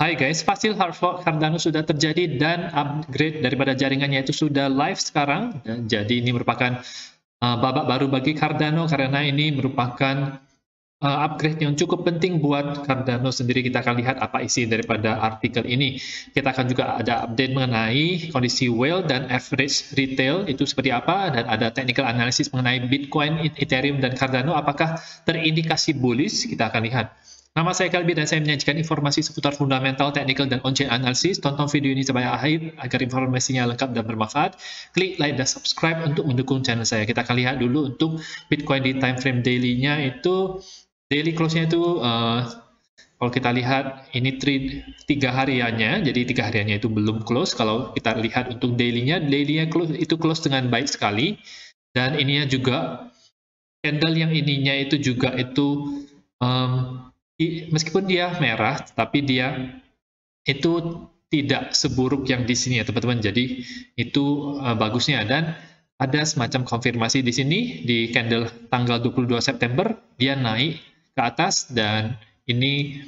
Hai guys, hasil hard fork Cardano sudah terjadi dan upgrade daripada jaringannya itu sudah live sekarang. Jadi ini merupakan uh, babak baru bagi Cardano karena ini merupakan uh, upgrade yang cukup penting buat Cardano sendiri. Kita akan lihat apa isi daripada artikel ini. Kita akan juga ada update mengenai kondisi whale dan average retail itu seperti apa dan ada technical analysis mengenai Bitcoin, Ethereum dan Cardano apakah terindikasi bullish. Kita akan lihat. Nama saya Kalbi dan saya menyajikan informasi seputar fundamental, technical, dan on-chain analysis. Tonton video ini sampai akhir agar informasinya lengkap dan bermanfaat. Klik like dan subscribe untuk mendukung channel saya. Kita akan lihat dulu untuk Bitcoin di time frame daily-nya itu daily close-nya itu uh, kalau kita lihat ini trade tiga hariannya, jadi tiga hariannya itu belum close. Kalau kita lihat untuk daily-nya, daily-nya close, itu close dengan baik sekali. Dan ininya juga candle yang ininya itu juga itu um, meskipun dia merah, tapi dia itu tidak seburuk yang di sini ya teman-teman. Jadi itu uh, bagusnya dan ada semacam konfirmasi di sini di candle tanggal 22 September dia naik ke atas dan ini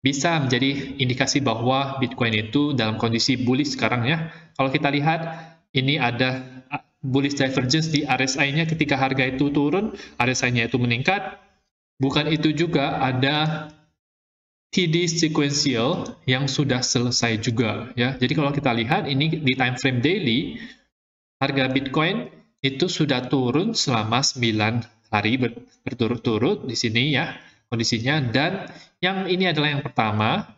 bisa menjadi indikasi bahwa Bitcoin itu dalam kondisi bullish sekarang ya. Kalau kita lihat ini ada bullish divergence di RSI-nya ketika harga itu turun, RSI-nya itu meningkat. Bukan itu juga ada TD sequential yang sudah selesai juga ya. Jadi kalau kita lihat ini di time frame daily harga Bitcoin itu sudah turun selama 9 hari berturut-turut di sini ya kondisinya dan yang ini adalah yang pertama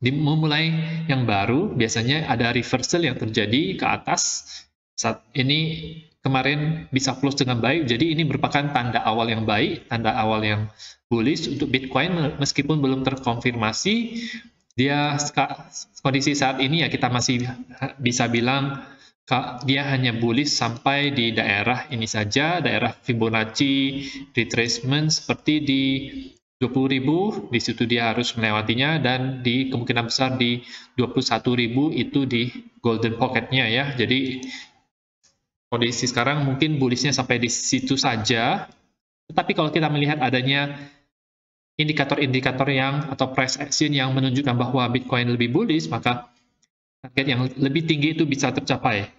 di memulai yang baru biasanya ada reversal yang terjadi ke atas saat ini kemarin bisa close dengan baik jadi ini merupakan tanda awal yang baik tanda awal yang bullish untuk Bitcoin meskipun belum terkonfirmasi dia kondisi saat ini ya kita masih bisa bilang dia hanya bullish sampai di daerah ini saja, daerah Fibonacci retracement seperti di 20.000, di situ dia harus melewatinya dan di kemungkinan besar di 21.000 itu di golden pocketnya ya. Jadi kondisi sekarang mungkin bullishnya sampai di situ saja. Tetapi kalau kita melihat adanya indikator-indikator yang atau price action yang menunjukkan bahwa Bitcoin lebih bullish, maka target yang lebih tinggi itu bisa tercapai.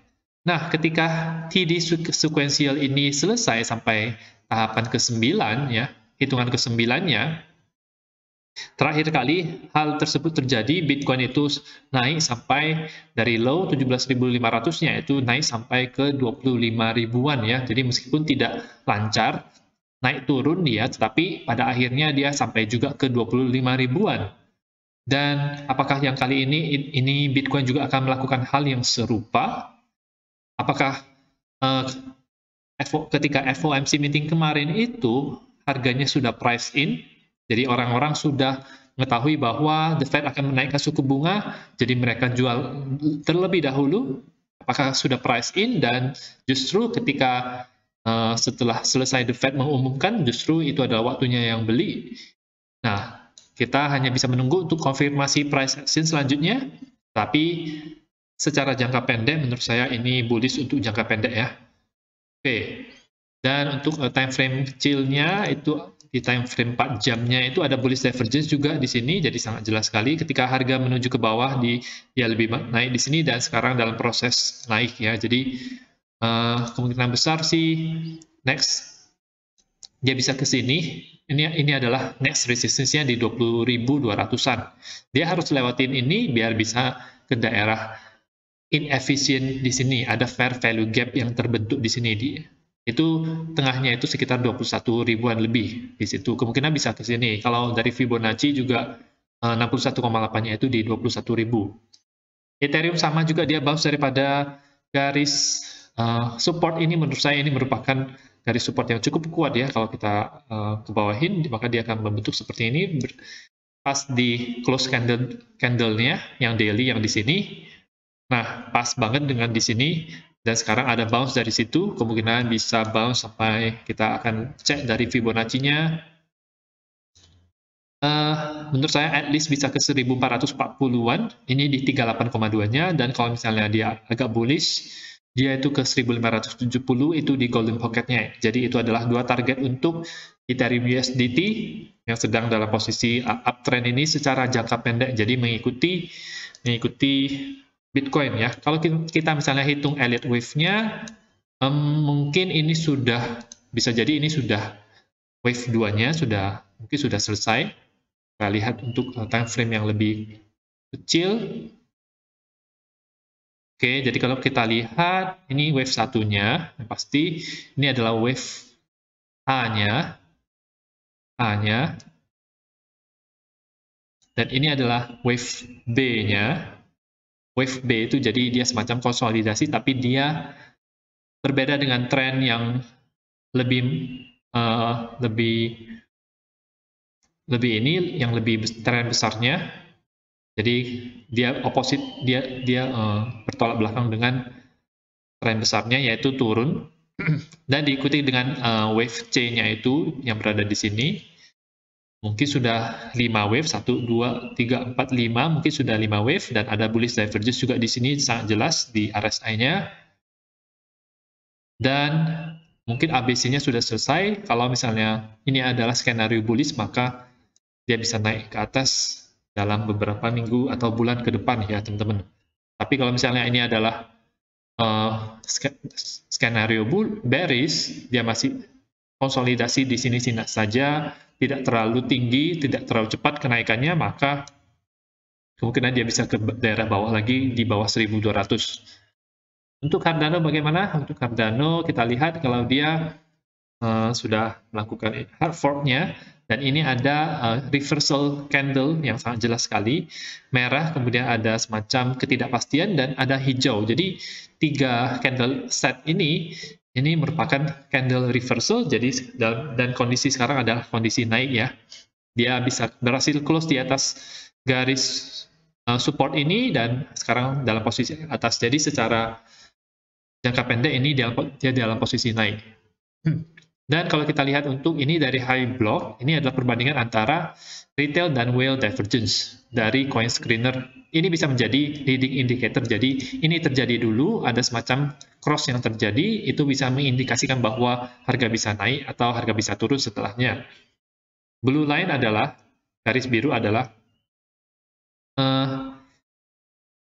Nah, ketika TD sequential ini selesai sampai tahapan ke-9 ya, hitungan ke-9-nya, terakhir kali hal tersebut terjadi, Bitcoin itu naik sampai dari low 17.500-nya itu naik sampai ke 25 ribuan ya. Jadi meskipun tidak lancar, naik turun dia, tetapi pada akhirnya dia sampai juga ke 25 ribuan. Dan apakah yang kali ini ini Bitcoin juga akan melakukan hal yang serupa? Apakah uh, ketika FOMC meeting kemarin itu harganya sudah price in, jadi orang-orang sudah mengetahui bahwa the Fed akan menaikkan suku bunga, jadi mereka jual terlebih dahulu. Apakah sudah price in dan justru ketika uh, setelah selesai the Fed mengumumkan, justru itu adalah waktunya yang beli. Nah, kita hanya bisa menunggu untuk konfirmasi price action selanjutnya, tapi secara jangka pendek menurut saya ini bullish untuk jangka pendek ya. Oke. Dan untuk uh, time frame kecilnya itu di time frame 4 jamnya itu ada bullish divergence juga di sini jadi sangat jelas sekali ketika harga menuju ke bawah di ya lebih naik di sini dan sekarang dalam proses naik ya. Jadi uh, kemungkinan besar sih next dia bisa ke sini ini ini adalah next resistance-nya di 20.200-an. Dia harus lewatin ini biar bisa ke daerah inefficient di sini. Ada fair value gap yang terbentuk di sini. Di, itu tengahnya itu sekitar 21 ribuan lebih di situ. Kemungkinan bisa ke sini. Kalau dari Fibonacci juga 61,8-nya eh, itu di 21 ribu. Ethereum sama juga dia bounce daripada garis uh, support ini menurut saya ini merupakan dari support yang cukup kuat ya kalau kita uh, maka dia akan membentuk seperti ini pas di close candle candle-nya yang daily yang di sini nah pas banget dengan di sini dan sekarang ada bounce dari situ kemungkinan bisa bounce sampai kita akan cek dari Fibonacci-nya Uh, menurut saya at least bisa ke 1440-an. Ini di 38,2-nya dan kalau misalnya dia agak bullish dia itu ke 1570 itu di golden pocketnya. Jadi itu adalah dua target untuk Ethereum USDT yang sedang dalam posisi uptrend ini secara jangka pendek. Jadi mengikuti mengikuti Bitcoin ya. Kalau kita misalnya hitung Elliott Wave-nya, um, mungkin ini sudah bisa jadi ini sudah wave 2-nya sudah mungkin sudah selesai. Kita lihat untuk uh, time frame yang lebih kecil Oke, jadi kalau kita lihat, ini wave satunya, yang pasti ini adalah wave A-nya, A-nya, dan ini adalah wave B-nya. Wave B itu jadi dia semacam konsolidasi, tapi dia berbeda dengan tren yang lebih uh, lebih lebih ini, yang lebih tren besarnya, jadi dia oposit dia dia uh, bertolak belakang dengan tren besarnya yaitu turun dan diikuti dengan uh, wave C-nya itu yang berada di sini. Mungkin sudah 5 wave, 1 2 3 4 5, mungkin sudah 5 wave dan ada bullish divergence juga di sini sangat jelas di RSI-nya. Dan mungkin ABC-nya sudah selesai. Kalau misalnya ini adalah skenario bullish maka dia bisa naik ke atas dalam beberapa minggu atau bulan ke depan ya teman-teman. Tapi kalau misalnya ini adalah uh, skenario bearish, dia masih konsolidasi di sini-sini saja, tidak terlalu tinggi, tidak terlalu cepat kenaikannya, maka kemungkinan dia bisa ke daerah bawah lagi di bawah 1200. Untuk Cardano bagaimana? Untuk Cardano kita lihat kalau dia uh, sudah melakukan hard fork-nya, dan ini ada uh, reversal candle yang sangat jelas sekali. Merah, kemudian ada semacam ketidakpastian, dan ada hijau. Jadi tiga candle set ini, ini merupakan candle reversal, jadi dan, kondisi sekarang adalah kondisi naik ya. Dia bisa berhasil close di atas garis uh, support ini, dan sekarang dalam posisi atas. Jadi secara jangka pendek ini dia, dia dalam posisi naik. Hmm. Dan kalau kita lihat untuk ini dari high block, ini adalah perbandingan antara retail dan whale divergence dari coin screener. Ini bisa menjadi leading indicator. Jadi ini terjadi dulu, ada semacam cross yang terjadi, itu bisa mengindikasikan bahwa harga bisa naik atau harga bisa turun setelahnya. Blue line adalah, garis biru adalah uh,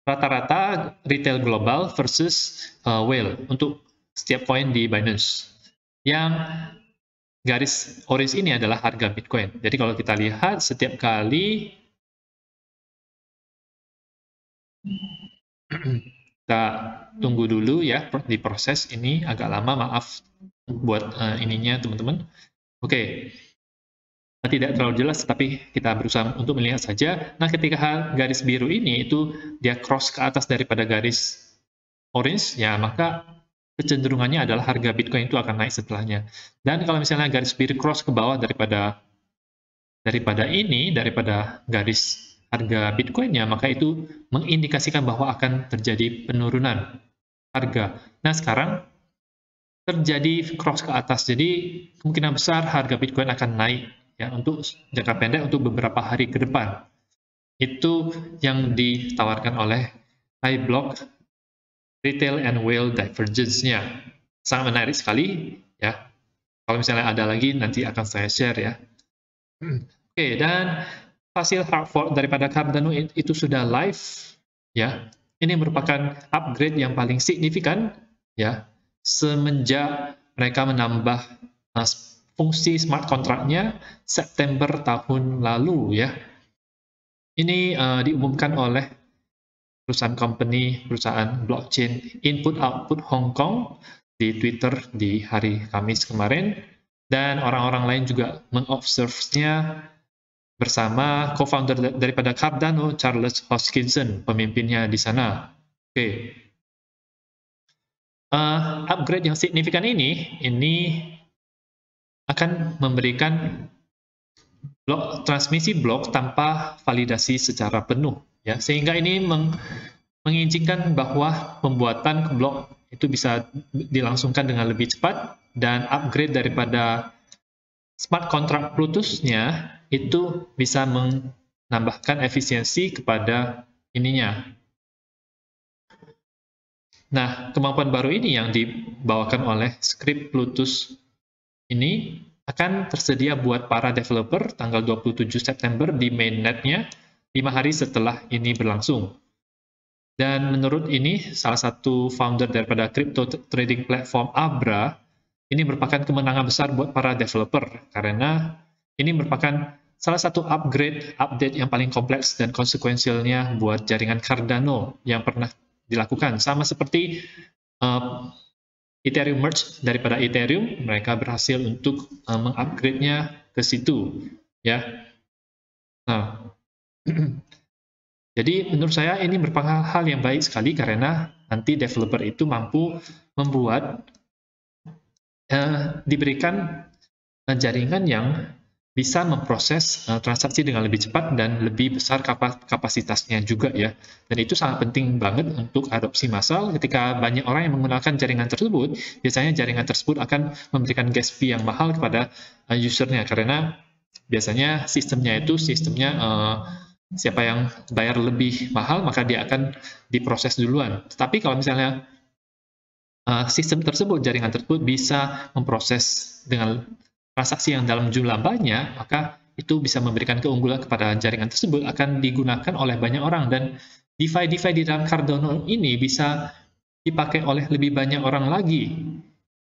rata-rata retail global versus uh, whale untuk setiap koin di Binance yang garis orange ini adalah harga Bitcoin. Jadi kalau kita lihat setiap kali kita tunggu dulu ya di proses ini agak lama maaf buat uh, ininya teman-teman. Oke. Okay. Tidak terlalu jelas tapi kita berusaha untuk melihat saja. Nah, ketika garis biru ini itu dia cross ke atas daripada garis orange ya maka kecenderungannya adalah harga Bitcoin itu akan naik setelahnya. Dan kalau misalnya garis biru cross ke bawah daripada daripada ini, daripada garis harga Bitcoinnya, maka itu mengindikasikan bahwa akan terjadi penurunan harga. Nah, sekarang terjadi cross ke atas, jadi kemungkinan besar harga Bitcoin akan naik ya untuk jangka pendek untuk beberapa hari ke depan. Itu yang ditawarkan oleh iBlock retail and whale divergence-nya. Sangat menarik sekali ya. Kalau misalnya ada lagi nanti akan saya share ya. Oke, okay, dan hasil hard fork daripada Cardano itu sudah live ya. Ini merupakan upgrade yang paling signifikan ya semenjak mereka menambah uh, fungsi smart contract-nya September tahun lalu ya. Ini uh, diumumkan oleh perusahaan company, perusahaan blockchain input output Hong Kong di Twitter di hari Kamis kemarin dan orang-orang lain juga mengobservasinya bersama co-founder daripada Cardano Charles Hoskinson pemimpinnya di sana. Oke. Okay. Uh, upgrade yang signifikan ini ini akan memberikan blok transmisi blok tanpa validasi secara penuh ya sehingga ini meng, mengizinkan bahwa pembuatan blok itu bisa dilangsungkan dengan lebih cepat dan upgrade daripada smart contract Bluetooth-nya itu bisa menambahkan efisiensi kepada ininya. Nah, kemampuan baru ini yang dibawakan oleh script Bluetooth ini akan tersedia buat para developer tanggal 27 September di mainnetnya, lima hari setelah ini berlangsung. Dan menurut ini, salah satu founder daripada crypto trading platform Abra, ini merupakan kemenangan besar buat para developer, karena ini merupakan salah satu upgrade, update yang paling kompleks dan konsekuensialnya buat jaringan Cardano yang pernah dilakukan. Sama seperti uh, Ethereum merge daripada Ethereum, mereka berhasil untuk uh, mengupgrade-nya ke situ, ya. Nah, jadi menurut saya ini merupakan hal yang baik sekali karena nanti developer itu mampu membuat uh, diberikan jaringan yang bisa memproses uh, transaksi dengan lebih cepat dan lebih besar kapasitasnya juga ya. Dan itu sangat penting banget untuk adopsi massal ketika banyak orang yang menggunakan jaringan tersebut, biasanya jaringan tersebut akan memberikan gas fee yang mahal kepada uh, usernya karena biasanya sistemnya itu sistemnya uh, siapa yang bayar lebih mahal maka dia akan diproses duluan. Tetapi kalau misalnya uh, sistem tersebut, jaringan tersebut bisa memproses dengan transaksi yang dalam jumlah banyak, maka itu bisa memberikan keunggulan kepada jaringan tersebut akan digunakan oleh banyak orang dan DeFi-DeFi di dalam Cardano ini bisa dipakai oleh lebih banyak orang lagi.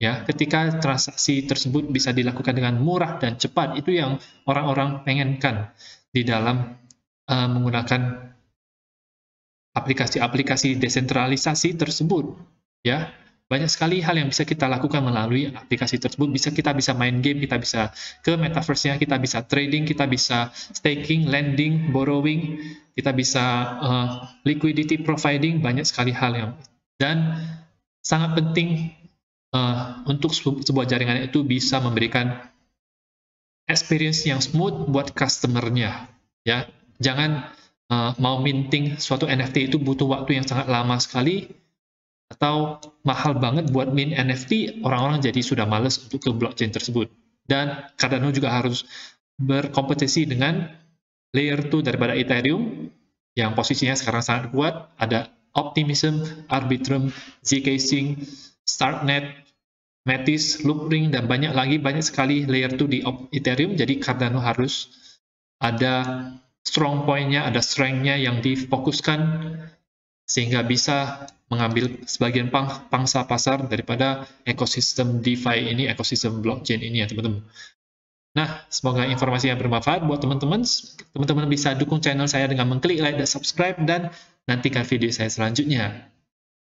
Ya, ketika transaksi tersebut bisa dilakukan dengan murah dan cepat, itu yang orang-orang pengenkan di dalam uh, menggunakan aplikasi-aplikasi desentralisasi tersebut. Ya, banyak sekali hal yang bisa kita lakukan melalui aplikasi tersebut. Bisa kita bisa main game, kita bisa ke metaverse-nya, kita bisa trading, kita bisa staking, lending, borrowing, kita bisa uh, liquidity providing, banyak sekali hal yang dan sangat penting uh, untuk sebuah jaringan itu bisa memberikan experience yang smooth buat customer-nya. Ya, jangan uh, mau minting suatu NFT itu butuh waktu yang sangat lama sekali atau mahal banget buat mint NFT, orang-orang jadi sudah males untuk ke blockchain tersebut. Dan Cardano juga harus berkompetisi dengan layer 2 daripada Ethereum yang posisinya sekarang sangat kuat. Ada Optimism, Arbitrum, Zcash, Starknet, Metis, Loopring, dan banyak lagi, banyak sekali layer 2 di Ethereum. Jadi Cardano harus ada strong point-nya, ada strength-nya yang difokuskan sehingga bisa mengambil sebagian pang, pangsa pasar daripada ekosistem DeFi ini, ekosistem blockchain ini ya teman-teman. Nah, semoga informasi yang bermanfaat buat teman-teman. Teman-teman bisa dukung channel saya dengan mengklik like dan subscribe dan nantikan video saya selanjutnya.